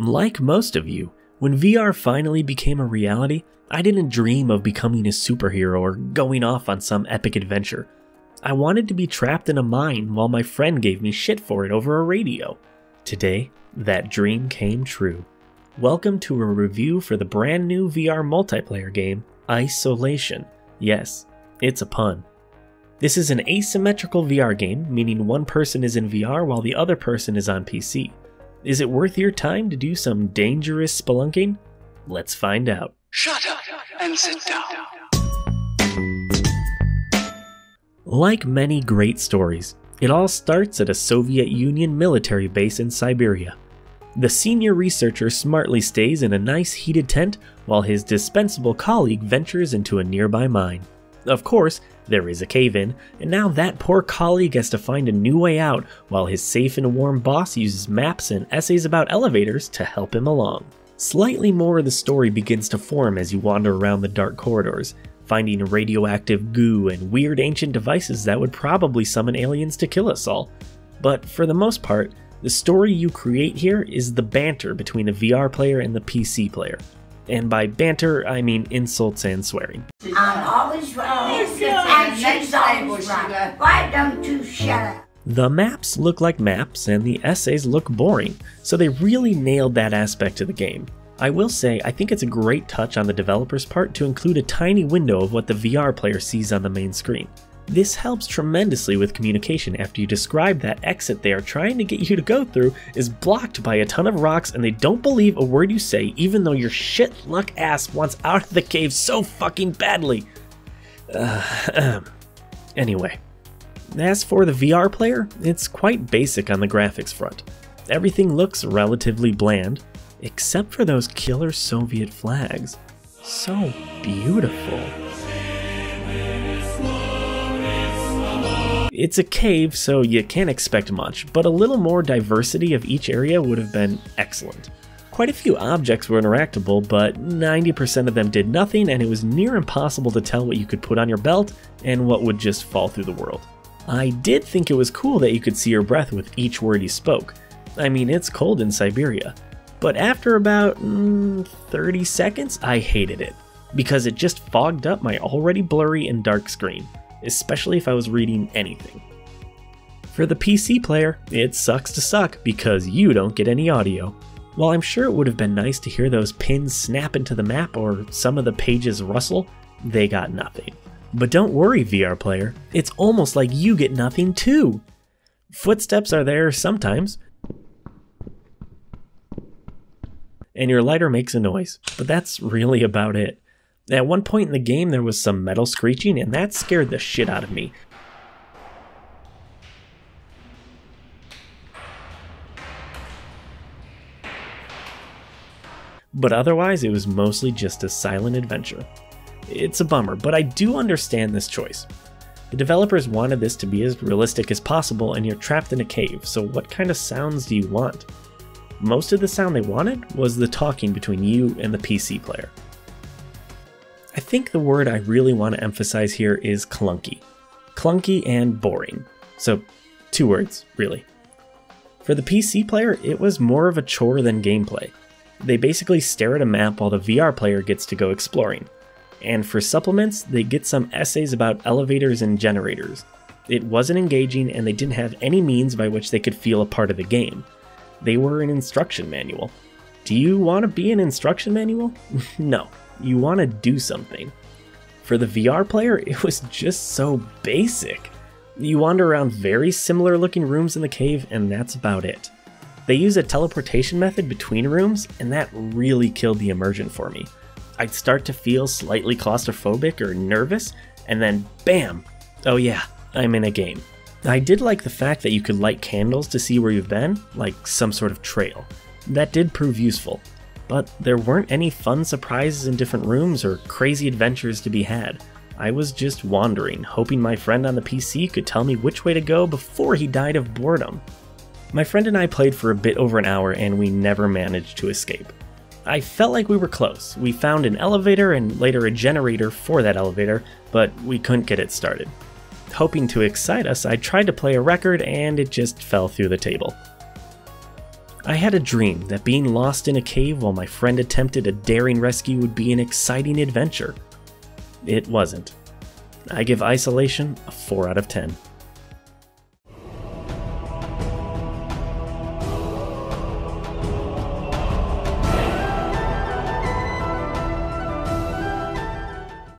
Like most of you, when VR finally became a reality, I didn't dream of becoming a superhero or going off on some epic adventure. I wanted to be trapped in a mine while my friend gave me shit for it over a radio. Today, that dream came true. Welcome to a review for the brand new VR multiplayer game, Icesolation. Yes, it's a pun. This is an asymmetrical VR game, meaning one person is in VR while the other person is on PC. Is it worth your time to do some dangerous spelunking? Let's find out. Shut up and sit down. Like many great stories, it all starts at a Soviet Union military base in Siberia. The senior researcher smartly stays in a nice heated tent while his dispensable colleague ventures into a nearby mine. Of course, there is a cave in, and now that poor colleague has to find a new way out while his safe and warm boss uses maps and essays about elevators to help him along. Slightly more of the story begins to form as you wander around the dark corridors, finding radioactive goo and weird ancient devices that would probably summon aliens to kill us all. But for the most part, the story you create here is the banter between the VR player and the PC player. And by banter, I mean insults and swearing. I'm always right. Oh, and she's always right. Why don't you shut up? The maps look like maps and the essays look boring, so they really nailed that aspect of the game. I will say, I think it's a great touch on the developer's part to include a tiny window of what the VR player sees on the main screen. This helps tremendously with communication after you describe that exit they are trying to get you to go through is blocked by a ton of rocks and they don't believe a word you say even though your shit luck ass wants out of the cave so fucking badly. Uh, anyway, as for the VR player, it's quite basic on the graphics front. Everything looks relatively bland, except for those killer Soviet flags. So beautiful. It's a cave, so you can't expect much, but a little more diversity of each area would have been excellent. Quite a few objects were interactable, but 90% of them did nothing, and it was near impossible to tell what you could put on your belt and what would just fall through the world. I did think it was cool that you could see your breath with each word you spoke. I mean, it's cold in Siberia. But after about mm, 30 seconds, I hated it, because it just fogged up my already blurry and dark screen especially if I was reading anything. For the PC player, it sucks to suck because you don't get any audio. While I'm sure it would have been nice to hear those pins snap into the map or some of the pages rustle, they got nothing. But don't worry, VR player, it's almost like you get nothing too. Footsteps are there sometimes, and your lighter makes a noise, but that's really about it. At one point in the game, there was some metal screeching, and that scared the shit out of me. But otherwise, it was mostly just a silent adventure. It's a bummer, but I do understand this choice. The developers wanted this to be as realistic as possible, and you're trapped in a cave, so what kind of sounds do you want? Most of the sound they wanted was the talking between you and the PC player. I think the word I really want to emphasize here is clunky. Clunky and boring. So, two words, really. For the PC player, it was more of a chore than gameplay. They basically stare at a map while the VR player gets to go exploring. And for supplements, they get some essays about elevators and generators. It wasn't engaging and they didn't have any means by which they could feel a part of the game. They were an instruction manual. Do you want to be an instruction manual? no, you want to do something. For the VR player, it was just so basic. You wander around very similar looking rooms in the cave, and that's about it. They use a teleportation method between rooms, and that really killed the immersion for me. I'd start to feel slightly claustrophobic or nervous, and then bam! Oh yeah, I'm in a game. I did like the fact that you could light candles to see where you've been, like some sort of trail. That did prove useful, but there weren't any fun surprises in different rooms or crazy adventures to be had. I was just wandering, hoping my friend on the PC could tell me which way to go before he died of boredom. My friend and I played for a bit over an hour and we never managed to escape. I felt like we were close. We found an elevator and later a generator for that elevator, but we couldn't get it started. Hoping to excite us, I tried to play a record and it just fell through the table. I had a dream that being lost in a cave while my friend attempted a daring rescue would be an exciting adventure. It wasn't. I give Icesolation a 4 out of 10.